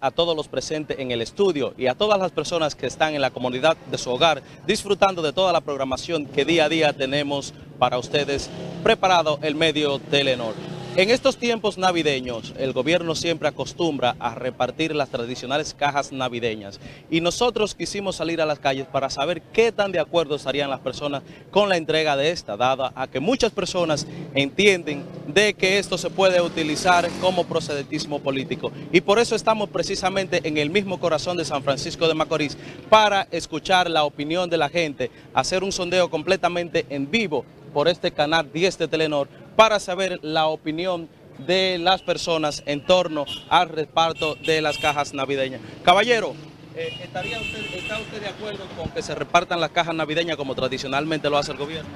A todos los presentes en el estudio y a todas las personas que están en la comunidad de su hogar disfrutando de toda la programación que día a día tenemos para ustedes preparado el medio Telenor. En estos tiempos navideños, el gobierno siempre acostumbra a repartir las tradicionales cajas navideñas y nosotros quisimos salir a las calles para saber qué tan de acuerdo estarían las personas con la entrega de esta, dada a que muchas personas entienden de que esto se puede utilizar como procedentismo político. Y por eso estamos precisamente en el mismo corazón de San Francisco de Macorís para escuchar la opinión de la gente, hacer un sondeo completamente en vivo por este canal 10 de Telenor para saber la opinión de las personas en torno al reparto de las cajas navideñas. Caballero, eh, ¿estaría usted, ¿está usted de acuerdo con que se repartan las cajas navideñas como tradicionalmente lo hace el gobierno?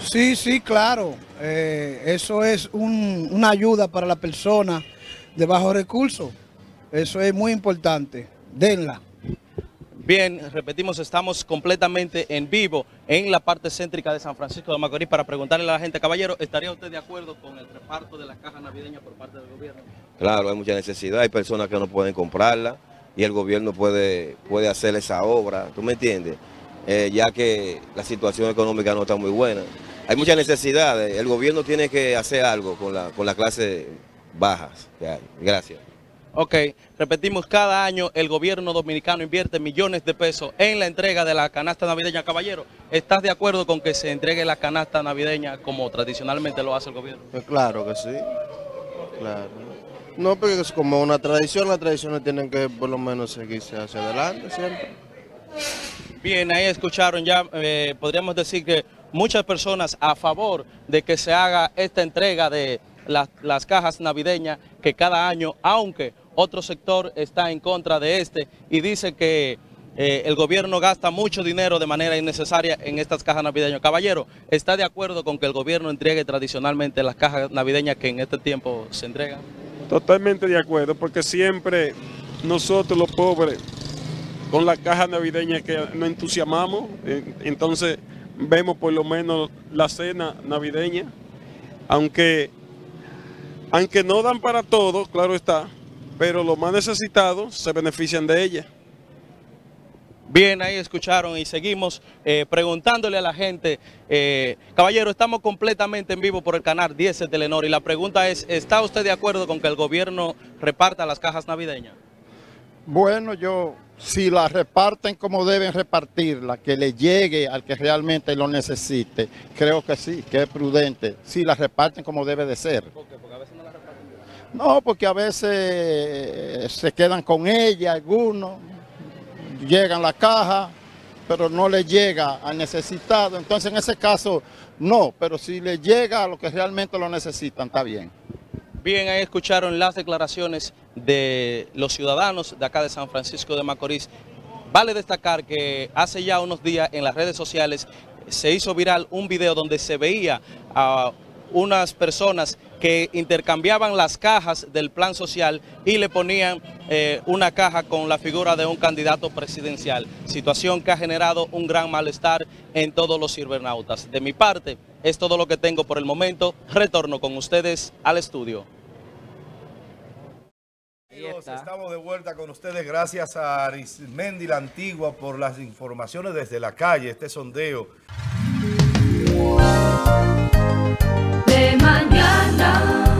Sí, sí, claro. Eh, eso es un- una ayuda para la persona de bajos recursos. Eso es muy importante. Denla. Bien, repetimos, estamos completamente en vivo en la parte céntrica de San Francisco de Macorís para preguntarle a la gente, caballero, ¿estaría usted de acuerdo con el reparto de las cajas navideñas por parte del gobierno? Claro, hay mucha necesidad, hay personas que no pueden comprarla y el gobierno puede, puede hacer esa obra, ¿tú me entiendes? Eh, ya que la situación económica no está muy buena. Hay mucha necesidad, eh, el gobierno tiene que hacer algo con la, con la clase bajas que hay. Gracias. Ok, repetimos, cada año el gobierno dominicano invierte millones de pesos en la entrega de la canasta navideña. Caballero, ¿estás de acuerdo con que se entregue la canasta navideña como tradicionalmente lo hace el gobierno? Pues claro que sí. Claro. No, porque es como una tradición, las tradiciones tienen que por lo menos seguirse hacia adelante siempre. Bien, ahí escucharon ya, eh, podríamos decir que muchas personas a favor de que se haga esta entrega de las, las cajas navideñas que cada año, aunque otro sector está en contra de este y dice que eh, el gobierno gasta mucho dinero de manera innecesaria en estas cajas navideñas. Caballero, ¿está de acuerdo con que el gobierno entregue tradicionalmente las cajas navideñas que en este tiempo se entregan? Totalmente de acuerdo, porque siempre nosotros los pobres, con la caja navideña que nos entusiasmamos, eh, entonces vemos por lo menos la cena navideña, aunque, aunque no dan para todo, claro está, pero los más necesitados se benefician de ella. Bien, ahí escucharon y seguimos eh, preguntándole a la gente. eh, caballero, estamos completamente en vivo por el canal 10 de Telenor y la pregunta es, ¿está usted de acuerdo con que el gobierno reparta las cajas navideñas? Bueno, yo, si la reparten como deben repartirla, que le llegue al que realmente lo necesite, creo que sí, que es prudente. Si la reparten como debe de ser. No, porque a veces se quedan con ella algunos, llegan la caja, pero no le llega al necesitado. Entonces en ese caso, no, pero si le llega a los que realmente lo necesitan, está bien. Bien, ahí escucharon las declaraciones de los ciudadanos de acá de San Francisco de Macorís. Vale destacar que hace ya unos días en las redes sociales se hizo viral un video donde se veía a unas personas que intercambiaban las cajas del plan social y le ponían eh, una caja con la figura de un candidato presidencial, situación que ha generado un gran malestar en todos los cibernautas. De mi parte, es todo lo que tengo por el momento. Retorno con ustedes al estudio. Estamos de vuelta con ustedes gracias a Arismendi la Antigua por las informaciones desde la calle, este sondeo. De mañana.